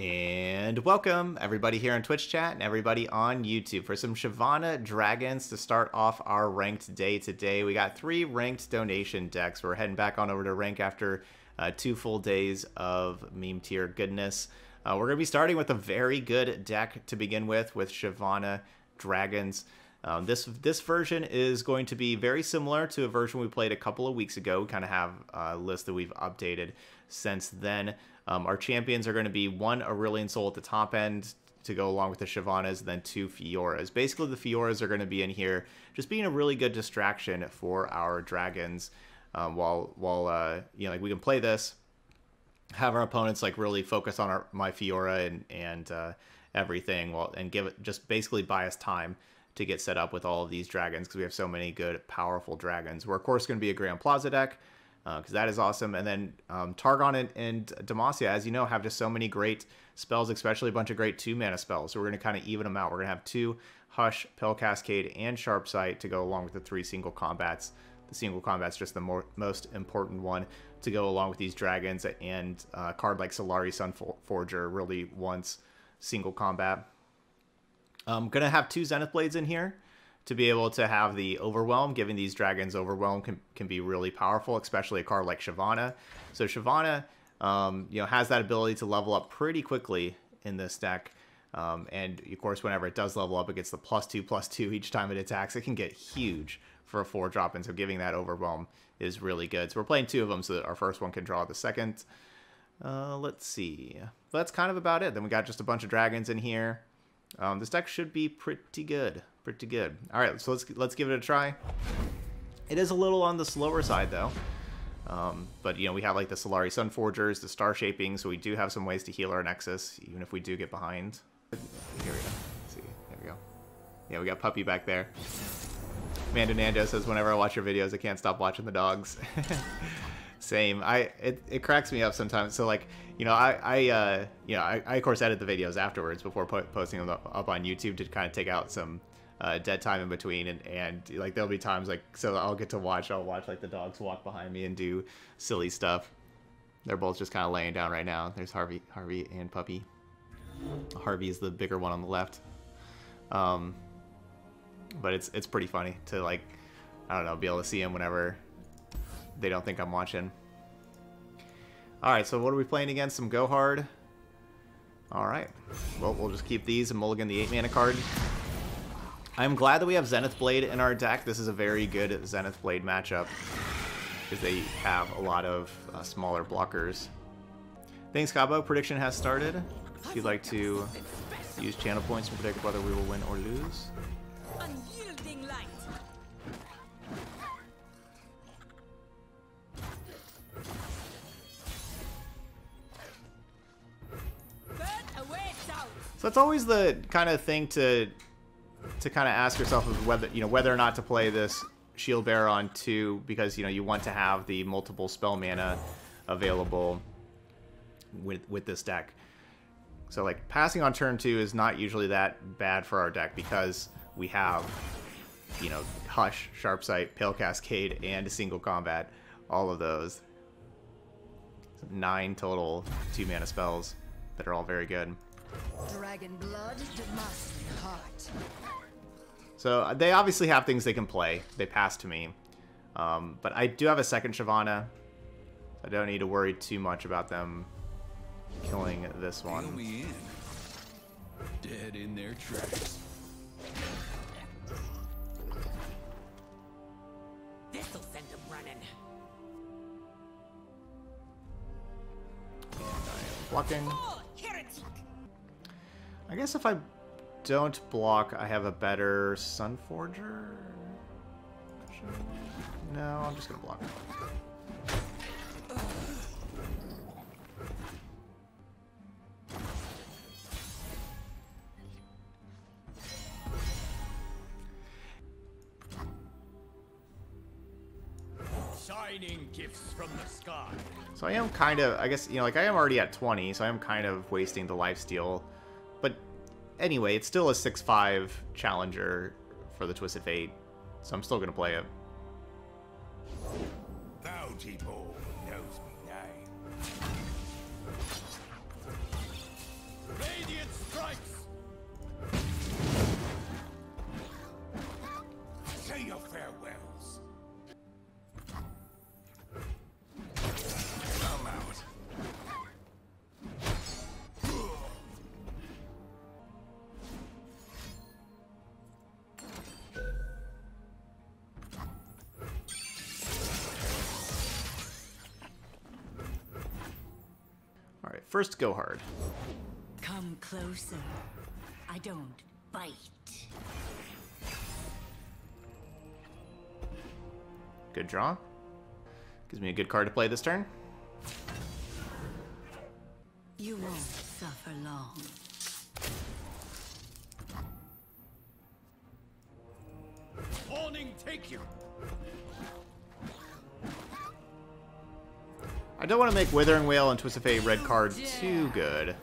And welcome everybody here on Twitch chat and everybody on YouTube for some Shyvana Dragons to start off our ranked day today. We got three ranked donation decks. We're heading back on over to rank after uh, two full days of meme tier goodness. Uh, we're going to be starting with a very good deck to begin with, with Shyvana Dragons. Um, this this version is going to be very similar to a version we played a couple of weeks ago. We kind of have a list that we've updated since then. Um, our champions are going to be one Aurelion Sol at the top end to go along with the Shyvanas, then two Fioras. Basically, the Fioras are going to be in here just being a really good distraction for our dragons. Um, while while uh, you know, like we can play this, have our opponents like really focus on our my Fiora and and uh, everything, while and give it just basically buy us time to get set up with all of these dragons because we have so many good, powerful dragons. We're of course going to be a Grand Plaza deck because uh, that is awesome. And then um, Targon and, and Demacia, as you know, have just so many great spells, especially a bunch of great two mana spells. So we're going to kind of even them out. We're going to have two Hush, Pale Cascade, and Sharp Sight to go along with the three single combats. The single combat's just the more, most important one to go along with these dragons, and uh, card like Solari Sunforger really wants single combat. I'm going to have two Zenith Blades in here to be able to have the overwhelm, giving these dragons overwhelm can, can be really powerful, especially a card like Shyvana. So Shyvana, um, you know, has that ability to level up pretty quickly in this deck. Um, and of course, whenever it does level up, it gets the plus two, plus two each time it attacks. It can get huge for a four drop, and so giving that overwhelm is really good. So we're playing two of them, so that our first one can draw the second. Uh, let's see. That's kind of about it. Then we got just a bunch of dragons in here. Um, this deck should be pretty good pretty good. All right, so let's let's give it a try. It is a little on the slower side though. Um, but you know we have like the Solari Sunforgers, the Star Shaping, so we do have some ways to heal our Nexus, even if we do get behind. Here we go. Let's see, there we go. Yeah, we got Puppy back there. Mando Nando says, whenever I watch your videos, I can't stop watching the dogs. Same. I it, it cracks me up sometimes. So like you know I I uh, you know I, I of course edit the videos afterwards before po posting them up, up on YouTube to kind of take out some uh, dead time in between and, and like there'll be times like so I'll get to watch I'll watch like the dogs walk behind me and do silly stuff. They're both just kind of laying down right now. There's Harvey Harvey and Puppy. Harvey is the bigger one on the left. Um, but it's it's pretty funny to like I don't know be able to see him whenever they don't think I'm watching. All right, so what are we playing against? Some Go Hard. All right. Well, we'll just keep these and mulligan the 8 mana card. I'm glad that we have Zenith Blade in our deck. This is a very good Zenith Blade matchup because they have a lot of uh, smaller blockers. Thanks, Cabo. Prediction has started. If you'd like to use channel points to predict whether we will win or lose. So that's always the kind of thing to to kind of ask yourself whether you know whether or not to play this Shield Bearer on two because you know you want to have the multiple spell mana available with with this deck. So like passing on turn two is not usually that bad for our deck because we have you know Hush, Sharp Sight, Pale Cascade, and a single combat. All of those. Nine total two mana spells that are all very good. Dragon blood, heart. So uh, they obviously have things they can play. They pass to me. Um, but I do have a second Shyvana. I don't need to worry too much about them killing this one. Me in. Dead in their tracks. This'll send them running. And I am blocking. I guess if I don't block, I have a better Sunforger? No, I'm just gonna block. Shining gifts from the sky. So I am kind of, I guess, you know, like I am already at 20, so I am kind of wasting the lifesteal anyway, it's still a 6-5 challenger for the Twisted Fate, so I'm still going to play it. Bounty knows first go hard. Come closer. I don't bite. Good draw. Gives me a good card to play this turn. You won't suffer long. Warning, take you. I don't want to make Withering Wail and Twisted Fate red card too good.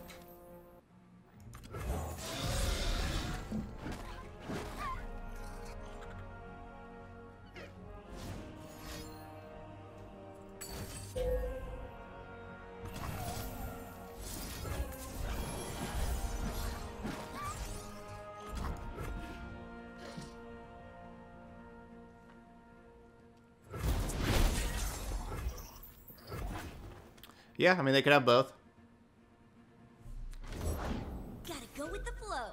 Yeah, I mean, they could have both. Gotta go with the flow.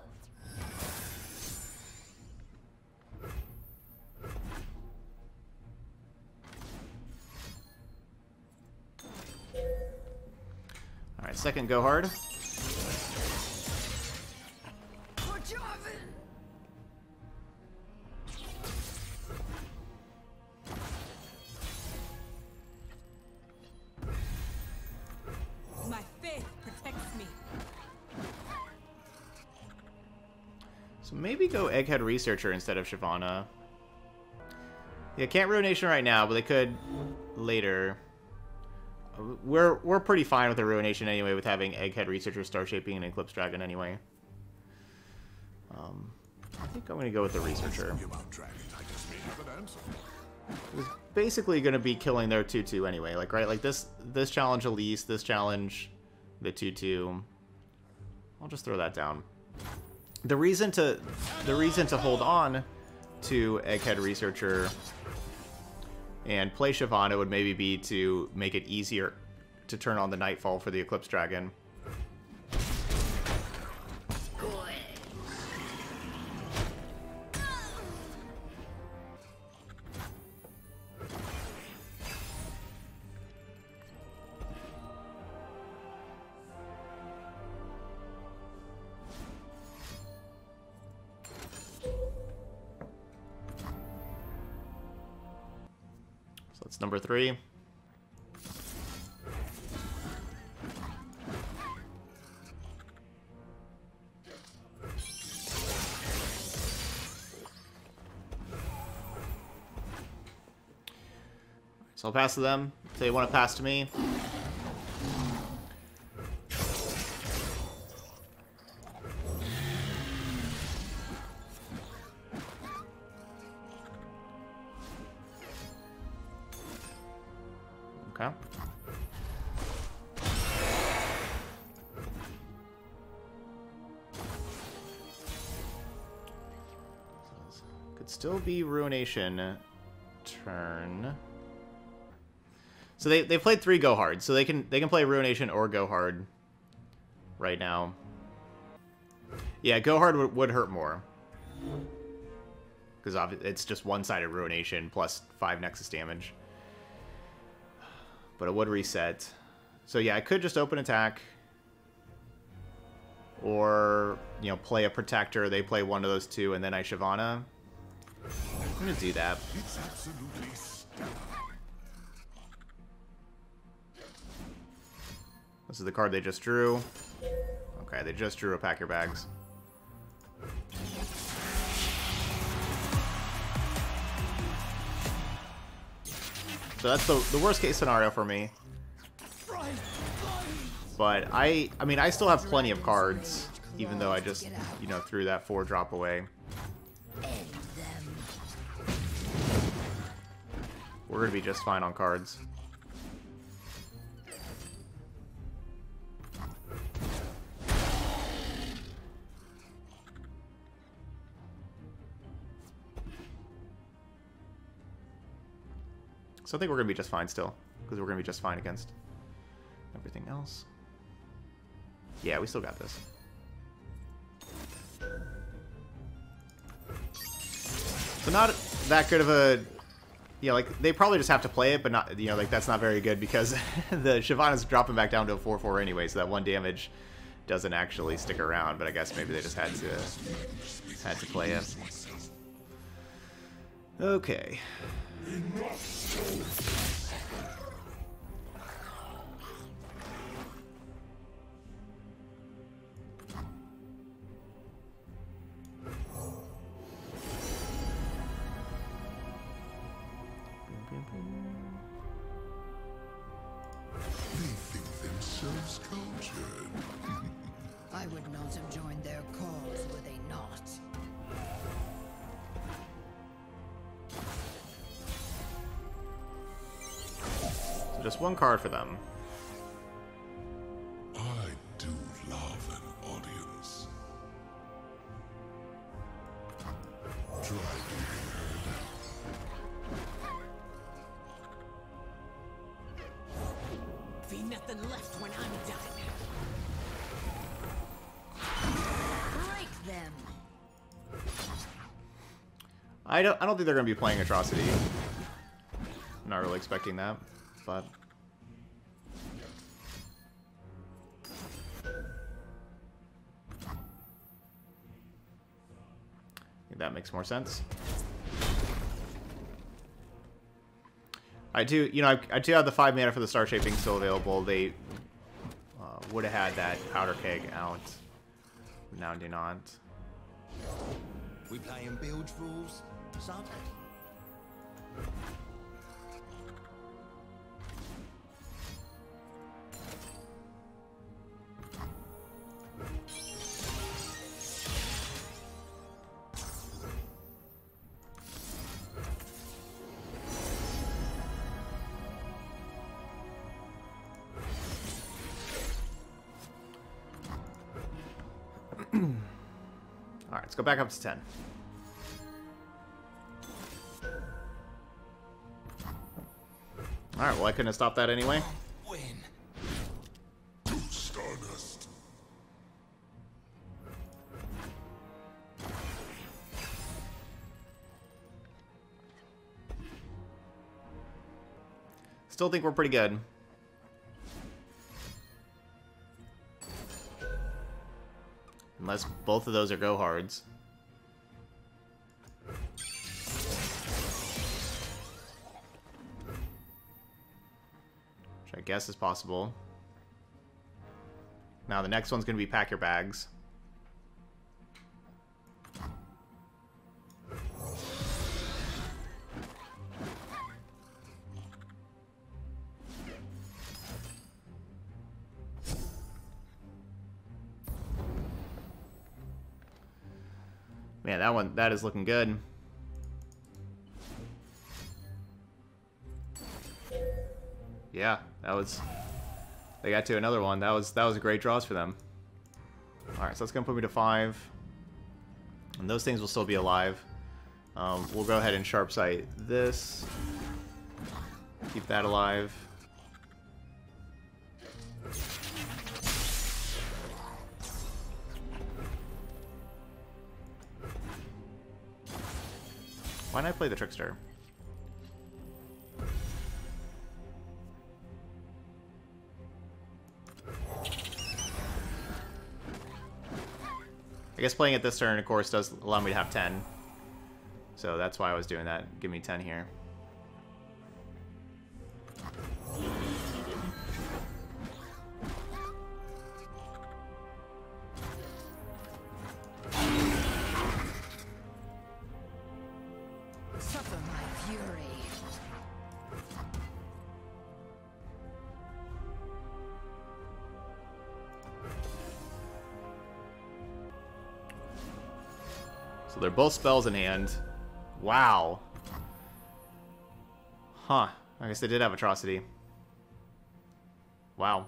All right, second go hard. Egghead Researcher instead of Shyvana. Yeah, can't Ruination right now, but they could later. We're we're pretty fine with the Ruination anyway, with having Egghead Researcher, Star Shaping, and Eclipse Dragon anyway. Um, I think I'm gonna go with the Researcher. You about dragons, I just may have an answer. It's basically gonna be killing their 2-2 anyway, like right, like this this challenge Elise, this challenge, the 2-2. I'll just throw that down. The reason to the reason to hold on to Egghead Researcher and play Shyvana would maybe be to make it easier to turn on the Nightfall for the Eclipse Dragon. That's number three. So I'll pass to them. If they want to pass to me. Be Ruination turn. So they they played three go hard, so they can they can play Ruination or go hard right now. Yeah, go hard would, would hurt more because it's just one sided Ruination plus five Nexus damage. But it would reset. So yeah, I could just open attack. Or, you know, play a Protector, they play one of those two, and then I Shyvana. I'm gonna do that. It's absolutely. This is the card they just drew. Okay, they just drew a Pack Your Bags. So that's the, the worst case scenario for me. But I, I mean, I still have plenty of cards, even though I just, you know, threw that four drop away. We're gonna be just fine on cards. So I think we're going to be just fine still. Because we're going to be just fine against everything else. Yeah, we still got this. So not that good of a... Yeah, like, they probably just have to play it, but not, you know, like, that's not very good because the Shyvana's dropping back down to a 4-4 anyway, so that one damage doesn't actually stick around, but I guess maybe they just had to had to play it. Okay. Would not have joined their cause were they not. So just one card for them. Don't I don't think they're going to be playing Atrocity. I'm not really expecting that, but that makes more sense. I do, you know, I, I do have the five mana for the star shaping still available. They uh, would have had that powder keg out. Now do not. We playing bilge rules, All right, let's go back up to 10. All right, well, I couldn't have stopped that anyway. Still think we're pretty good. Unless both of those are go guess is possible. Now the next one's going to be pack your bags. Man, that one, that is looking good. Yeah, that was, they got to another one. That was, that was a great draws for them. Alright, so that's to put me to five. And those things will still be alive. Um, we'll go ahead and sharp sight this. Keep that alive. Why not play the Trickster? I guess playing it this turn, of course, does allow me to have 10. So that's why I was doing that. Give me 10 here. have both spells in hand. Wow. Huh. I guess they did have Atrocity. Wow.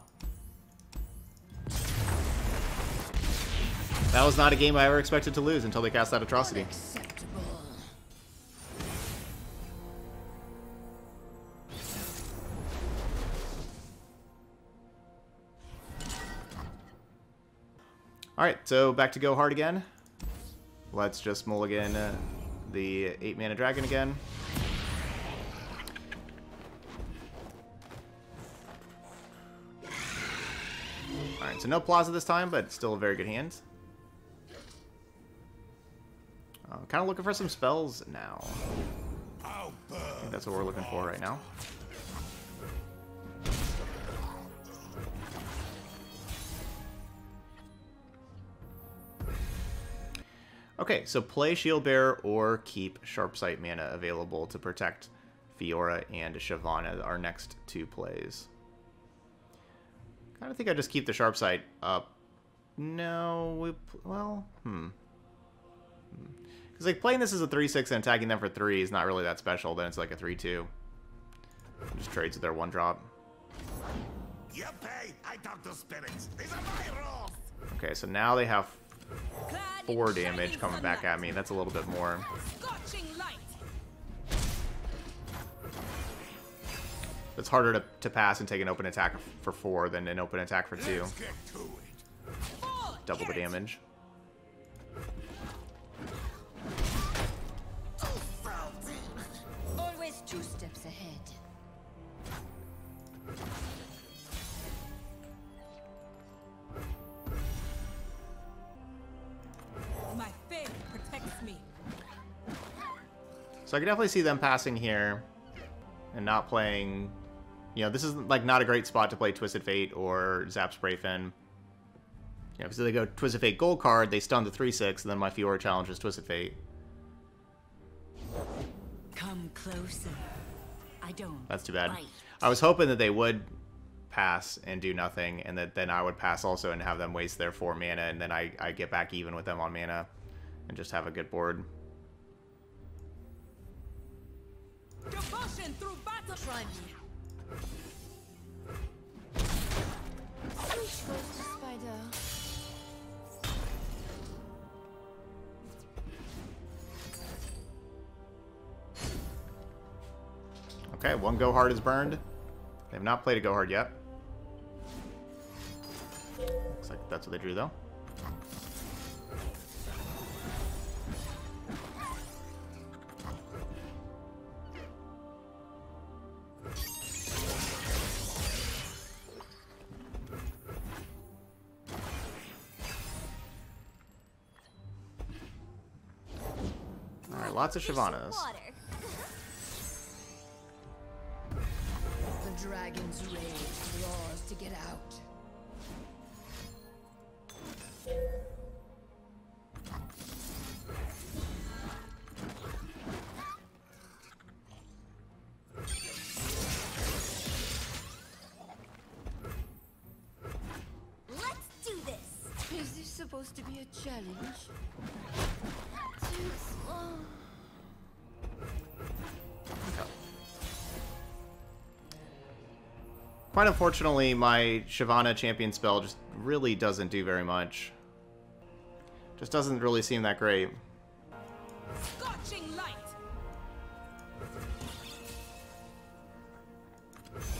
That was not a game I ever expected to lose until they cast that Atrocity. Alright, so back to Go Hard again. Let's just mulligan uh, the 8 mana dragon again. Alright, so no Plaza this time, but still a very good hand. I'm kind of looking for some spells now. I think that's what we're looking for right now. Okay, so play Shield Bearer or keep Sharp Sight mana available to protect Fiora and Shyvana, our next two plays. Kind of think I just keep the Sharp Sight up. No, we, well, hmm. Because like playing this as a 3-6 and attacking them for 3 is not really that special. Then it's like a 3-2. Just trades with their 1-drop. You pay. I talk to spirits. These are my rules. Okay, so now they have 4 damage coming back at me. That's a little bit more. It's harder to, to pass and take an open attack for 4 than an open attack for 2. Let's get to it. Full Double the damage. So I can definitely see them passing here and not playing. You know, this is like not a great spot to play Twisted Fate or Zap Spray Fin. You know, because they go Twisted Fate Gold card, they stun the 3 6, and then my Fiora challenges Twisted Fate. Come closer. I don't. That's too bad. bite. I was hoping that they would pass and do nothing, and that then I would pass also and have them waste their 4 mana, and then I, I get back even with them on mana and just have a good board. Devotion through battle. Try me. Wishful spider. Okay, one Go Hard is burned. They have not played a Go Hard yet. Looks like that's what they drew, though. Lots of Shyvanas. The dragon's rage roars to get out. Quite unfortunately, my Shyvana champion spell just really doesn't do very much. Just doesn't really seem that great. Scorching light.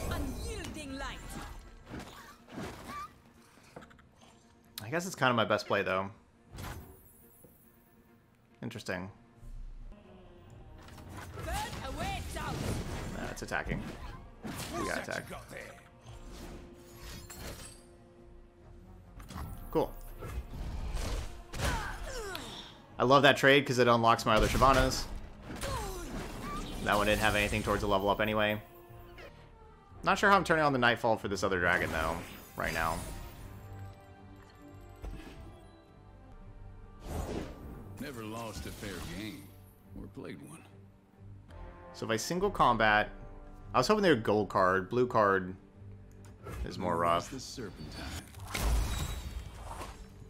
Unyielding light. I guess it's kind of my best play, though. Interesting. Burn away doubt. It's attacking. We got attack. I love that trade because it unlocks my other Shyvanas. That one didn't have anything towards a level up anyway. Not sure how I'm turning on the Nightfall for this other dragon, though, right now. Never lost a fair game. Or played one. So if I single combat... I was hoping they would gold card. Blue card is more rough.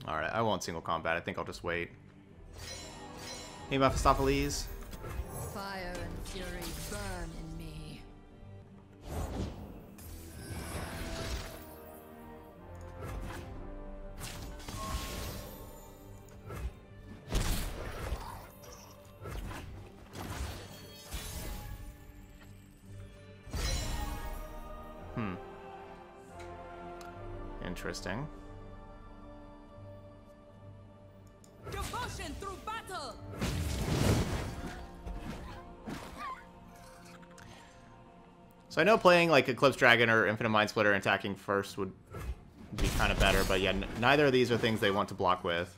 Alright, I won't single combat. I think I'll just wait. Hey, Mephistopheles. Fire and fury burn So I know playing like Eclipse Dragon or Infinite Mind Splitter and attacking first would be kind of better, but yeah, neither of these are things they want to block with.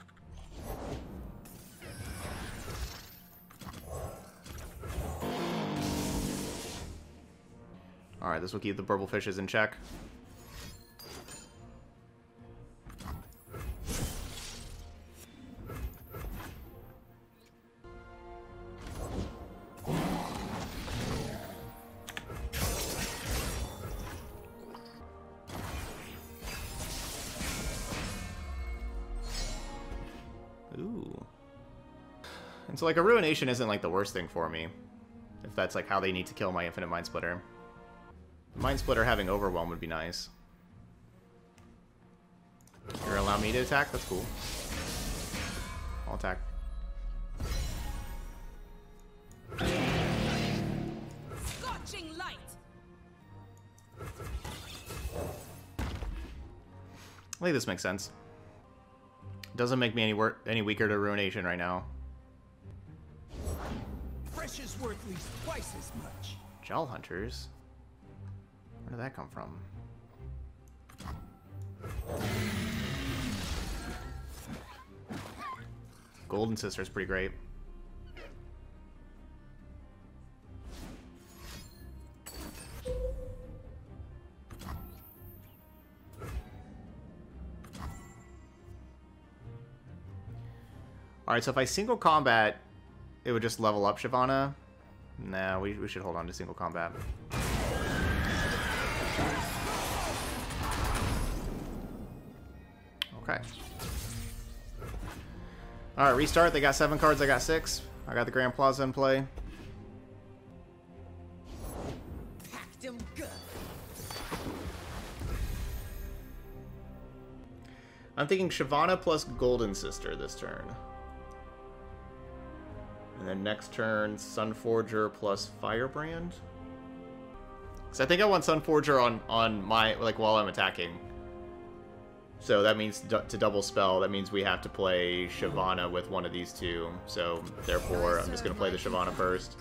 Alright, this will keep the Burble Fishes in check. So, like, a Ruination isn't, like, the worst thing for me. If that's, like, how they need to kill my Infinite Mind Splitter. Mind Splitter having Overwhelm would be nice. You're allow me to attack? That's cool. I'll attack. Scorching light. I think this makes sense. Doesn't make me any wor any weaker to Ruination right now. Worth at least twice as much. Gel Hunters? Where did that come from? Golden Sister is pretty great. Alright, so if I single combat, it would just level up Shyvana. Nah, we, we should hold on to single combat. Okay. Alright, restart. They got seven cards, I got six. I got the Grand Plaza in play. I'm thinking Shyvana plus Golden Sister this turn. And then next turn, Sunforger plus Firebrand. Because I think I want Sunforger on, on my, like, while I'm attacking. So that means to double spell, that means we have to play Shyvana with one of these two. So therefore, I'm just going to play the Shyvana first.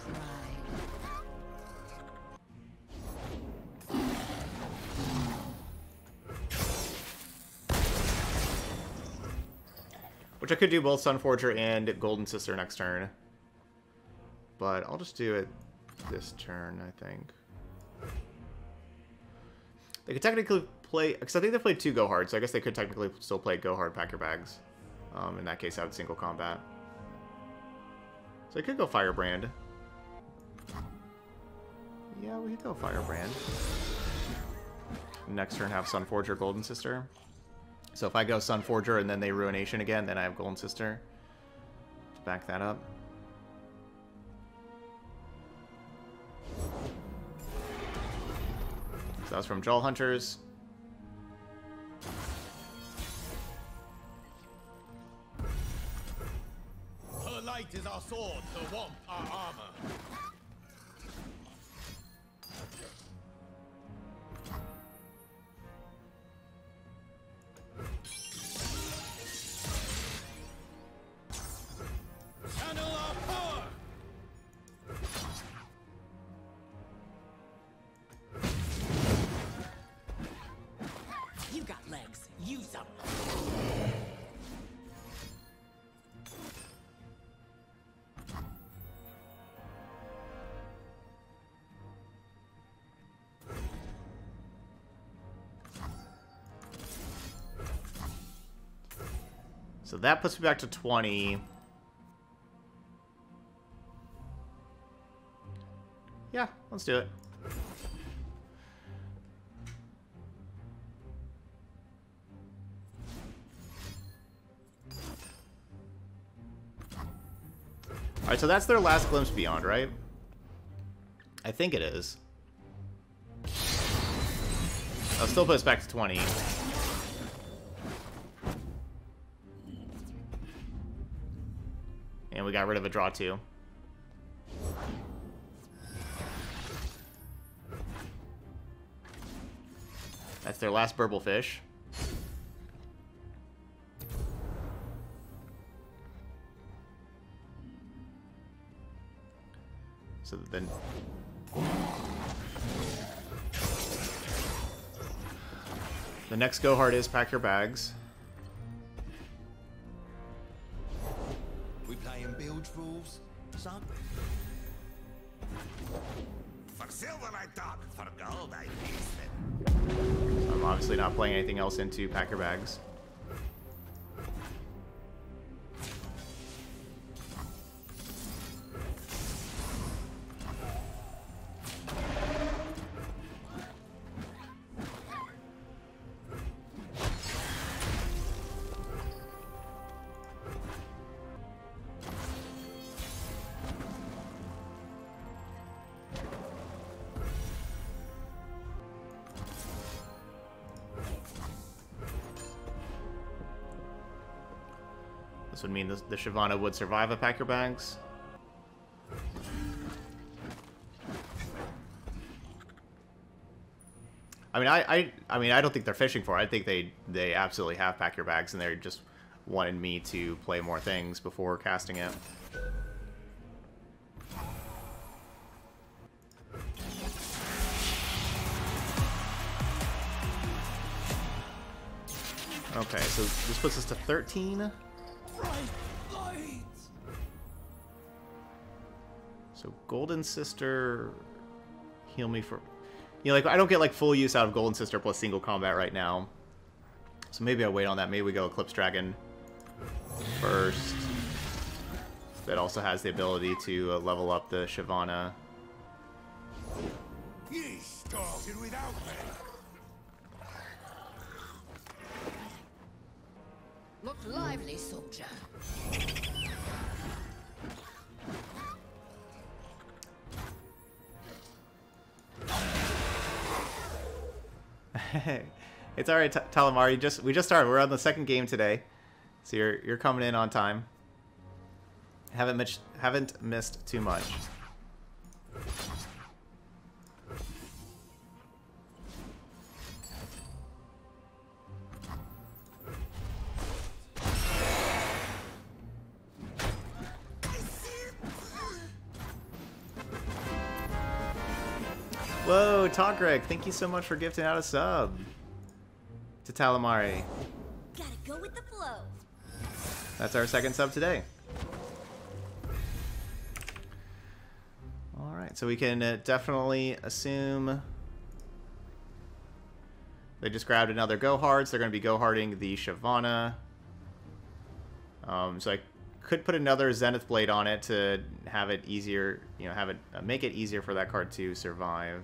Which I could do both Sunforger and Golden Sister next turn. But I'll just do it this turn, I think. They could technically play... Because I think they played two Go Hard, so I guess they could technically still play Go Hard, Pack Your Bags. Um, in that case, I would single combat. So I could go Firebrand. Yeah, we could go Firebrand. Next turn have Sunforger, Golden Sister. So if I go Sunforger and then they Ruination again, then I have Golden Sister to back that up. So that was from Jaw Hunters. Her light is our sword, the warmth our armor. That puts me back to 20. Yeah, let's do it. Alright, so that's their last glimpse beyond, right? I think it is. I'll still put us back to 20. got rid of a draw two. That's their last burble fish. So then... The next go hard is pack your bags. Silver I talk, for gold I. I'm obviously not playing anything else into Pack Your Bags. The, the Shyvana would survive a Pack Your Bags. I mean, I, I, I mean, I don't think they're fishing for it. I think they, they absolutely have Pack Your Bags, and they're just wanted me to play more things before casting it. Okay, so this puts us to 13. Golden Sister, heal me for, you know, like I don't get like full use out of Golden Sister plus single combat right now. So maybe I wait on that. Maybe we go Eclipse Dragon first. That also has the ability to uh, level up the Shyvana. Started without me. Look lively, soldier. it's all right, T- Talamar. You just we just started. We're on the second game today, so you're you're coming in on time. Haven't missed haven't missed too much. Whoa, Togreg, thank you so much for gifting out a sub to Talamari. Gotta go with the flow. That's our second sub today. Alright, so we can uh, definitely assume they just grabbed another go hard, so they're going to be Goharding the Shyvana. Um, so I could put another Zenith Blade on it to have it easier, you know, have it uh, make it easier for that card to survive.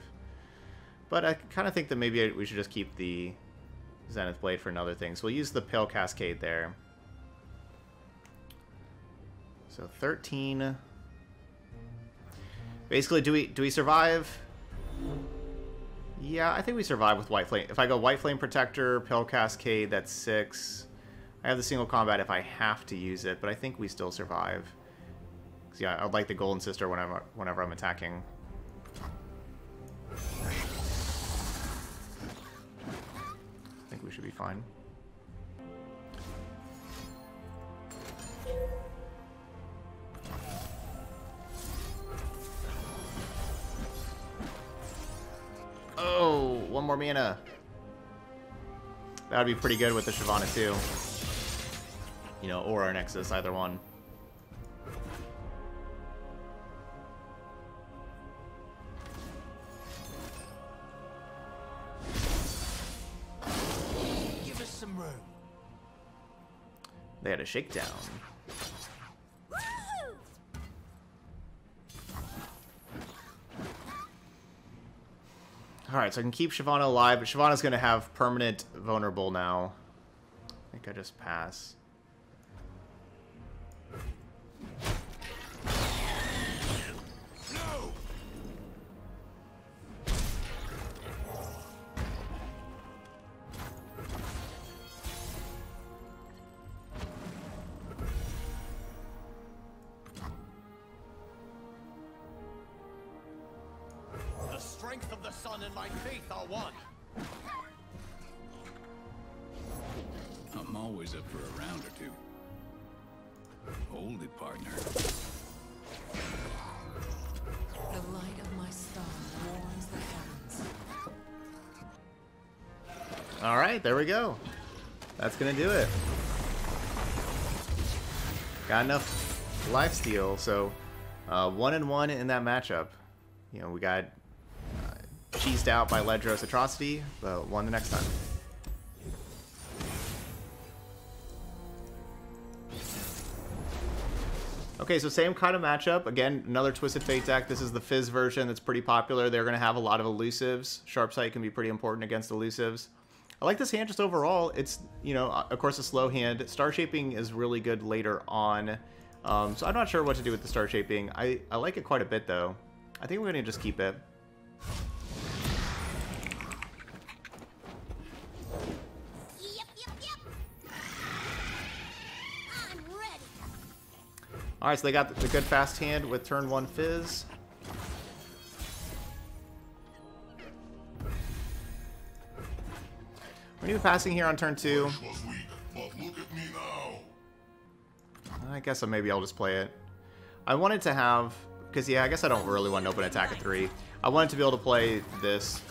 But I kind of think that maybe we should just keep the Zenith Blade for another thing. So we'll use the Pale Cascade there. So 13. Basically, do we do we survive? Yeah, I think we survive with White Flame. If I go White Flame Protector, Pale Cascade, that's six. I have the single combat if I have to use it, but I think we still survive. yeah, I'd like the Golden Sister whenever whenever I'm attacking. Fine. Oh, one more mana. That would be pretty good with the Shyvana too. You know, or our Nexus, either one. A shakedown. Alright, so I can keep Shyvana alive, but Shyvana's going to have permanent vulnerable now. I think I just pass. Strength of the sun and my faith are one. I'm always up for a round or two. Hold it, partner. The light of my star warms the heavens. All right, there we go. That's gonna do it. Got enough life steal, so uh, one and one in that matchup. You know, we got cheesed out by Ledros Atrocity, but won the next time. Okay, so same kind of matchup. Again, another Twisted Fate deck. This is the Fizz version that's pretty popular. They're going to have a lot of elusives. Sharp Sight can be pretty important against elusives. I like this hand just overall. It's, you know, of course a slow hand. Star Shaping is really good later on. Um, so I'm not sure what to do with the Star Shaping. I, I like it quite a bit, though. I think we're going to just keep it. Alright, so they got the good fast hand with turn 1 Fizz. We're going to be passing here on turn 2. was weak, but look at me now. I guess maybe I'll just play it. I wanted to have... Because, yeah, I guess I don't really want an open attack at 3. I wanted to be able to play this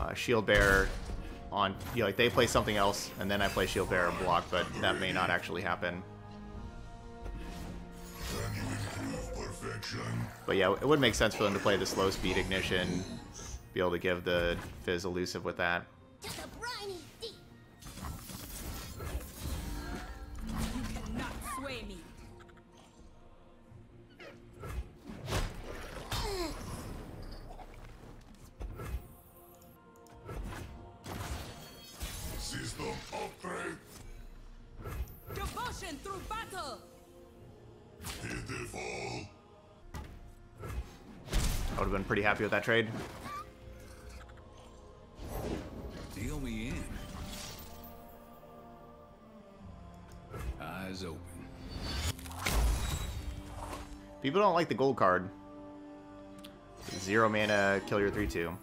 uh, Shield Bearer on... You know, like, they play something else, and then I play Shield Bearer and block, but that may not actually happen. But yeah, it would make sense for them to play the slow speed ignition, be able to give the Fizz elusive with that. Happy with that trade. Deal me in. Eyes open. People don't like the gold card. Zero mana, kill your 3-2.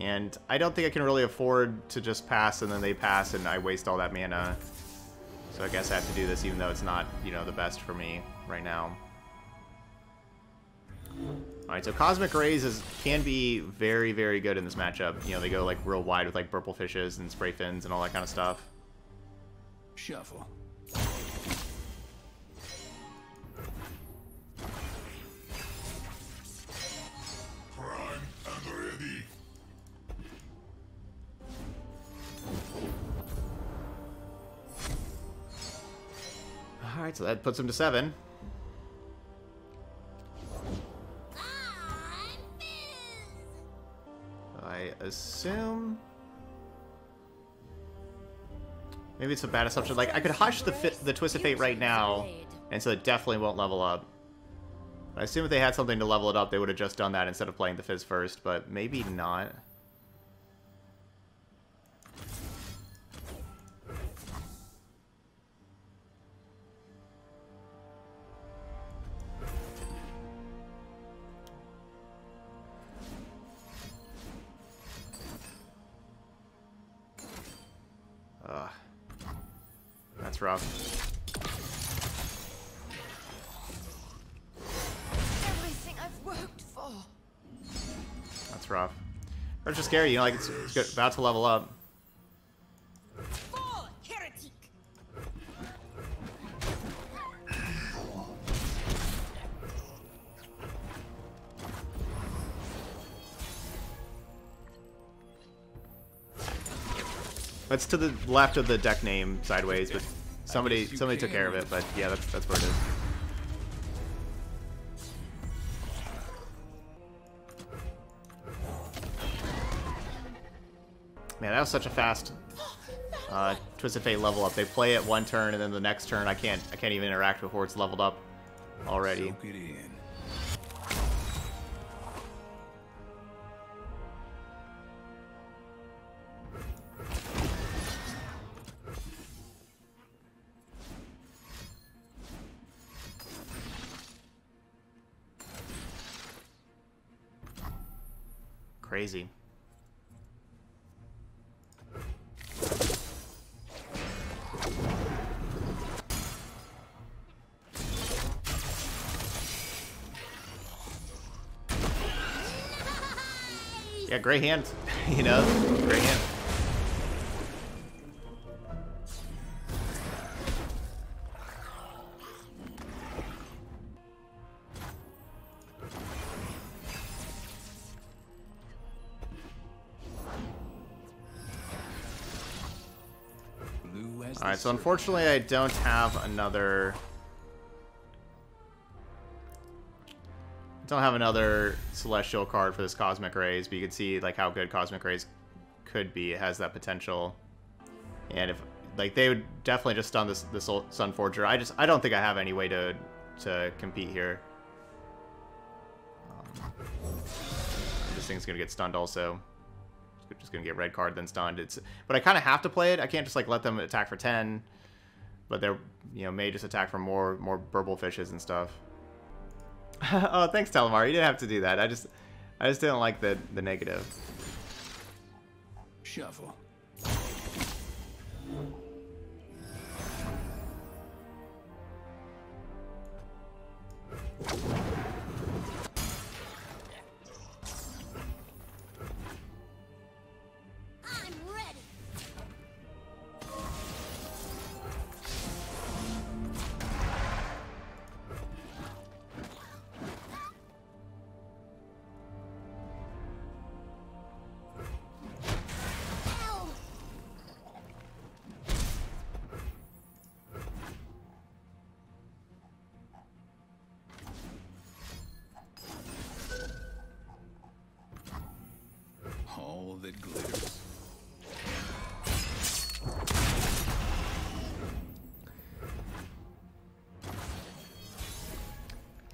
And I don't think I can really afford to just pass and then they pass and I waste all that mana. So I guess I have to do this even though it's not, you know, the best for me right now. Alright, so Cosmic Rays is, can be very, very good in this matchup. You know, they go like real wide with like Purple Fishes and Spray Fins and all that kind of stuff. Shuffle. Prime and ready. Alright, so that puts him to seven. Assume... Maybe it's a bad assumption. Like, I could hush the the Twisted Fate right now, and so it definitely won't level up. I assume if they had something to level it up, they would have just done that instead of playing the Fizz first, but maybe not. Scary, you know, like it's, it's about to level up. That's to the left of the deck name sideways, but somebody somebody took care of it. But yeah, that's that's where it is. Was such a fast uh, Twisted Fate level up. They play it one turn, and then the next turn, I can't I can't even interact before it's leveled up already. Soak it in. Crazy. Yeah, gray hand. you know, gray hand. All right, so unfortunately I don't have another. Don't have another celestial card for this cosmic rays, but you can see like how good cosmic rays could be. It has that potential, and if like they would definitely just stun this this Sun Forger. I just I don't think I have any way to to compete here. Um, this thing's gonna get stunned also. Just gonna get red card then stunned. It's but I kind of have to play it. I can't just like let them attack for ten, but they're you know may just attack for more more burble fishes and stuff. oh, thanks, Telemar. You didn't have to do that. I just I just didn't like the the negative. Shuffle.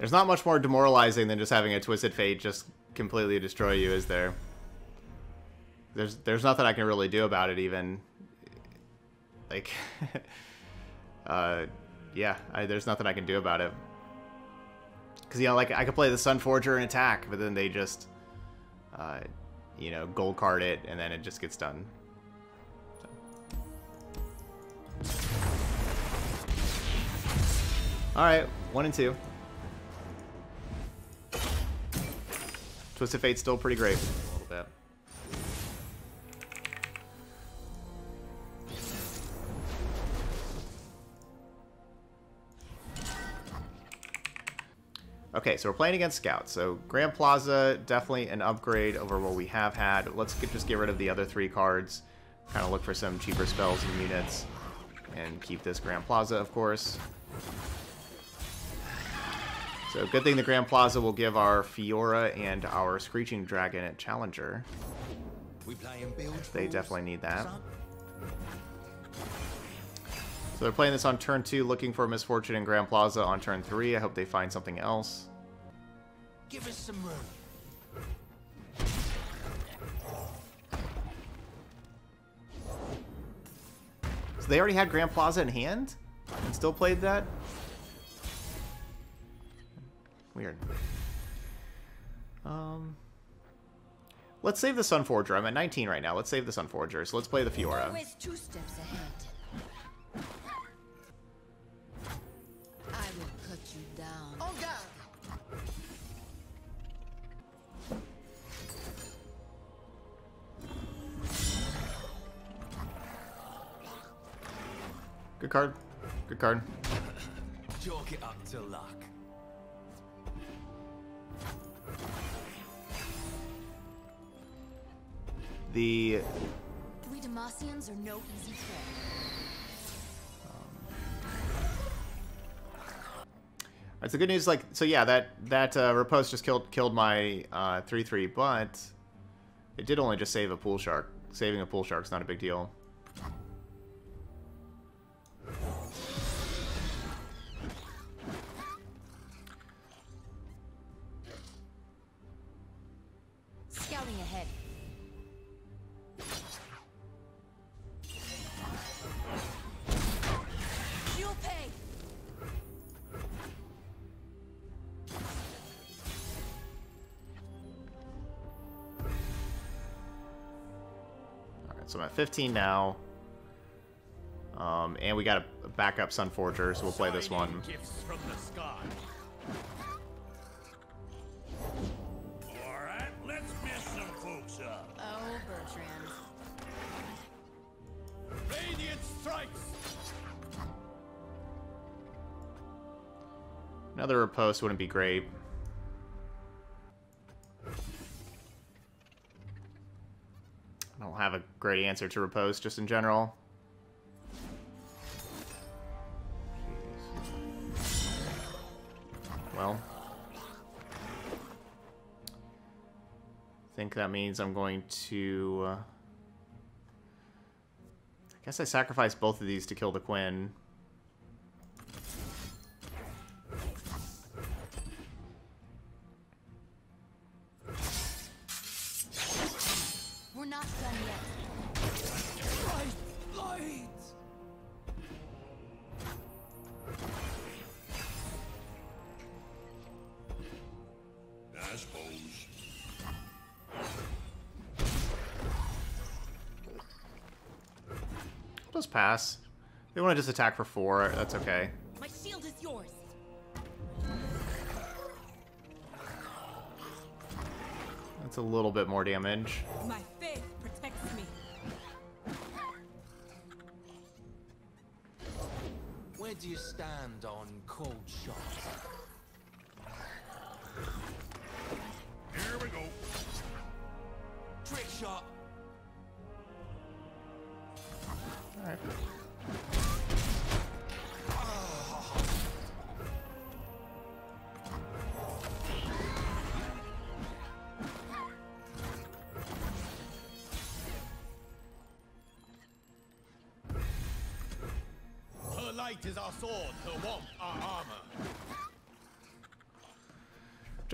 There's not much more demoralizing than just having a Twisted Fate just completely destroy you, is there? There's there's nothing I can really do about it even. Like, uh, yeah, I, there's nothing I can do about it. Because, you know, like, I could play the Sun Forger and attack, but then they just, uh, you know, gold card it, and then it just gets done. Alright, one and two. Twisted Fate's still pretty great. A little bit. Okay, so we're playing against Scouts. So Grand Plaza, definitely an upgrade over what we have had. Let's get, just get rid of the other three cards. Kind of look for some cheaper spells and units. And keep this Grand Plaza, of course. So good thing the Grand Plaza will give our Fiora and our Screeching Dragon at Challenger. We playing build They definitely need that. So they're playing this on turn 2, looking for Miss Fortune in Grand Plaza on turn 3. I hope they find something else. Give us some room. So they already had Grand Plaza in hand? And still played that? Weird. Um, let's save the Sun Forger. I'm at 19 right now. Let's save the Sun Forger. So let's play the Fiora. Always two steps ahead. I will cut you down. On guard. Good card. Good card. Chalk it up to luck. The We Demacians are no easy prey. The good news. Like, so yeah, that that uh, riposte just killed killed my uh, three three, but it did only just save a pool shark. Saving a pool shark's not a big deal. 15 now. Um, and we got a backup Sunforger, so we'll play this one. Oh, Another riposte wouldn't be great. Great answer to riposte just in general. Well. I think that means I'm going to... Uh, I guess I sacrifice both of these to kill the Quinn. Just pass. They want to just attack for four. That's okay. My shield is yours. That's a little bit more damage. My faith protects me. Where do you stand on cold shots?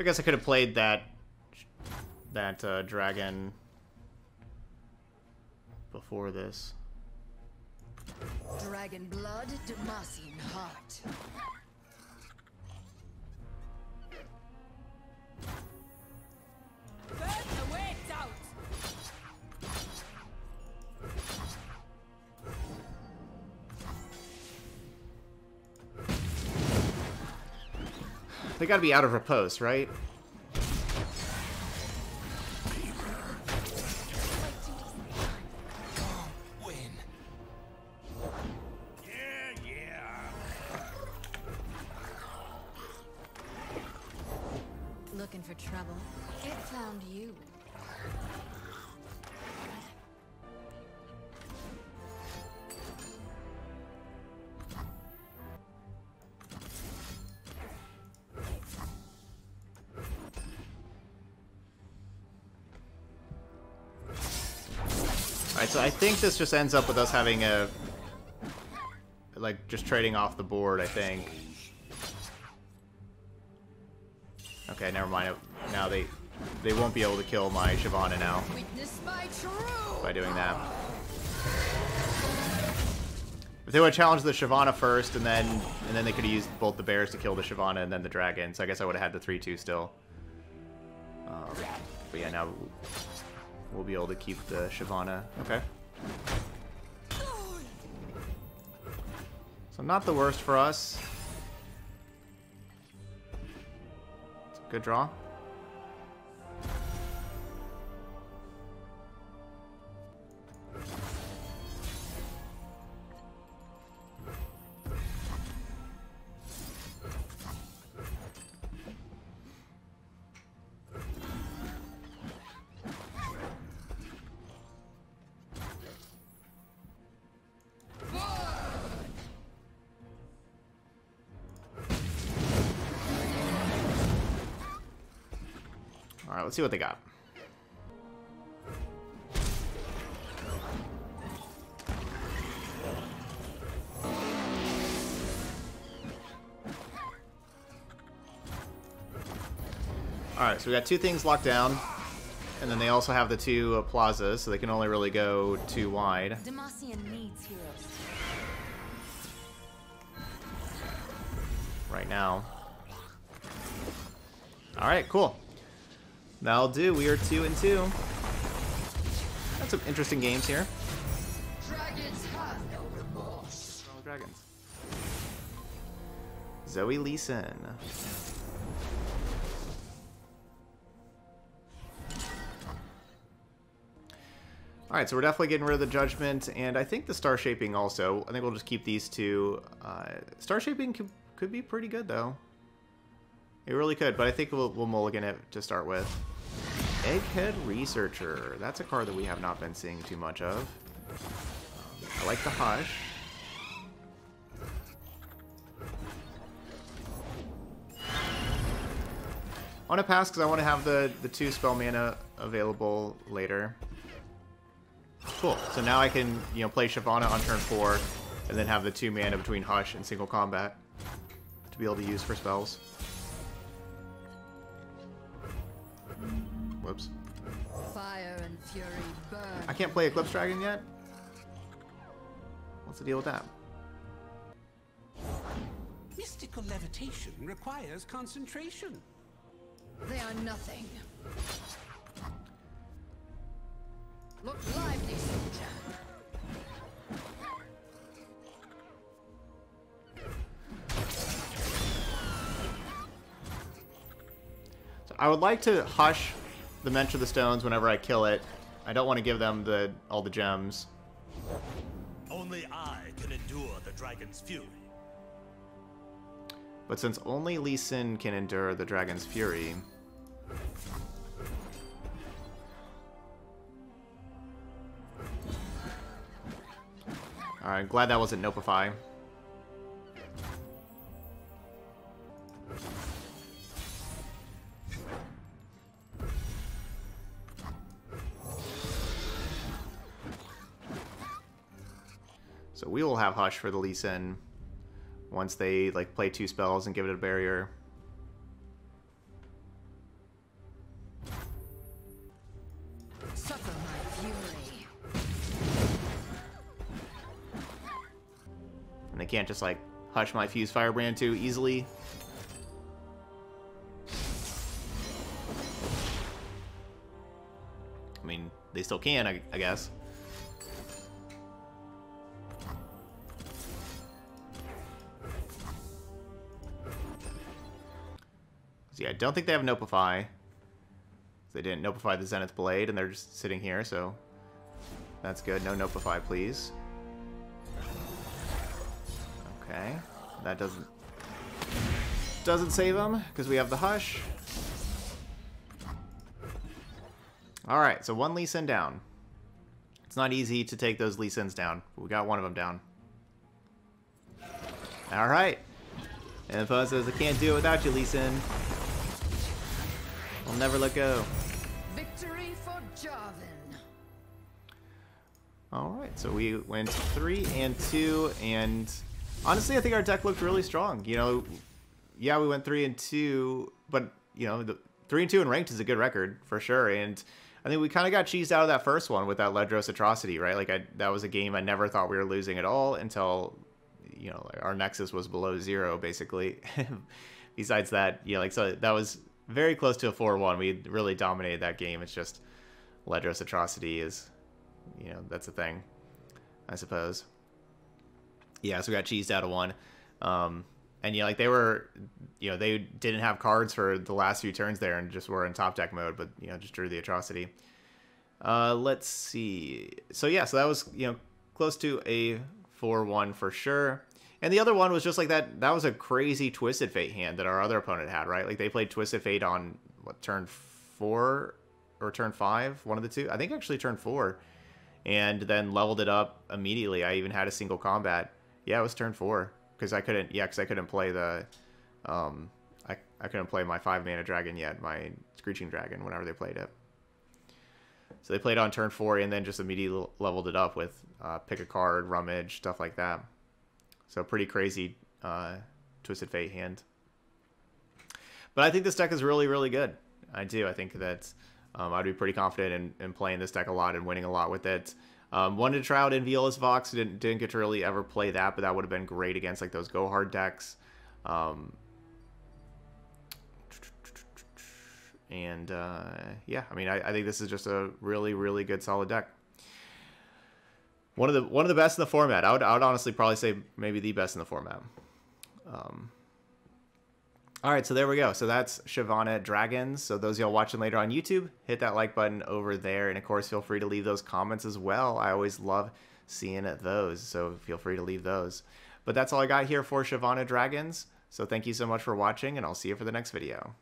Guess I could have played that that uh, dragon before this. Dragon blood, Demacian heart. They gotta be out of riposte, right? Think this just ends up with us having a... Like, just trading off the board, I think. Okay, never mind. Now they they won't be able to kill my Shyvana now Witness my true. by doing that. If they would have challenged the Shyvana first, and then and then they could have used both the bears to kill the Shyvana and then the dragon, so I guess I would have had the 3-2 still. Um, but yeah, now we'll be able to keep the Shyvana. Okay. So not the worst for us. Good draw. Let's see what they got. Alright, so we got two things locked down. And then they also have the two uh, plazas, so they can only really go too wide. Needs heroes. right now. Alright, cool. That'll do. We are two and two. Got some interesting games here. Dragons have no remorse. Oh, dragons. Zoe Lee Sin. Alright, so we're definitely getting rid of the Judgment, and I think the Star Shaping also. I think we'll just keep these two. Uh, star Shaping could, could be pretty good, though. It really could, but I think we'll, we'll mulligan it to start with. Egghead Researcher. That's a card that we have not been seeing too much of. Um, I like the Hush. I want to pass because I want to have the, the two spell mana available later. Cool. So now I can, you know, play Shyvana on turn four, and then have the two mana between Hush and single combat to be able to use for spells. Whoops. Fire and fury burn. I can't play Eclipse Dragon yet? What's the deal with that? Mystical levitation requires concentration. They are nothing. Look lively, soldier. I would like to hush the Mentor of the Stones whenever I kill it. I don't want to give them the all the gems. Only I can endure the dragon's fury. But since only Lee Sin can endure the Dragon's Fury... Alright, glad that wasn't Nopeify. So we will have Hush for the Lee Sin once they like play two spells and give it a barrier. Suffer my fury. And they can't just like hush my fuse firebrand too easily. I mean, they still can, I, I guess. So yeah, I don't think they have Nopeify. They didn't Nopeify the Zenith Blade, and they're just sitting here, so that's good. No Nopeify, please. Okay, that doesn't doesn't save them because we have the Hush. All right, so one Lee Sin down. It's not easy to take those Lee Sins down, but we got one of them down. All right. And Poe says, I can't do it without you, Lee Sin. I'll never let go. Victory for Jarvan. All right, so we went three and two, and honestly, I think our deck looked really strong. You know, yeah, we went three and two, but you know, the three and two in ranked is a good record for sure. And I think we kind of got cheesed out of that first one with that Ledros atrocity, right? Like I, that was a game I never thought we were losing at all until you know our Nexus was below zero, basically. Besides that, you know, like so that was very close to a four-one. We really dominated that game. It's just Ledros atrocity is you know, that's a thing, I suppose. Yeah, so we got cheesed out of one. Um, and yeah, like they were, you know, they didn't have cards for the last few turns there and just were in top deck mode, but, you know, just drew the atrocity. Uh, let's see. So yeah, so that was, you know, close to a 4-1 for sure. And the other one was just like that. That was a crazy Twisted Fate hand that our other opponent had, right? Like they played Twisted Fate on what turn four or turn five, one of the two. I think actually turn four, and then leveled it up immediately. I even had a single combat. Yeah, it was turn four because I couldn't. Yeah, because I couldn't play the. Um, I I couldn't play my five mana dragon yet. My Screeching Dragon whenever they played it. So they played on turn four and then just immediately leveled it up with uh, pick a card, rummage, stuff like that. So pretty crazy uh, Twisted Fate hand. But I think this deck is really, really good. I do. I think that um, I'd be pretty confident in, in, playing this deck a lot and winning a lot with it. Um, wanted to try out Inviola's Vox. Didn't, didn't get to really ever play that, but that would have been great against like those Go Hard decks. Um, and uh, yeah, I mean, I, I think this is just a really, really good, solid deck. One of the one of the best in the format. I would I would honestly probably say maybe the best in the format. Um, all right, so there we go. So that's Shyvana Dragons. So those y'all watching later on YouTube, hit that like button over there, and of course, feel free to leave those comments as well. I always love seeing those, so feel free to leave those. But that's all I got here for Shyvana Dragons. So thank you so much for watching, and I'll see you for the next video.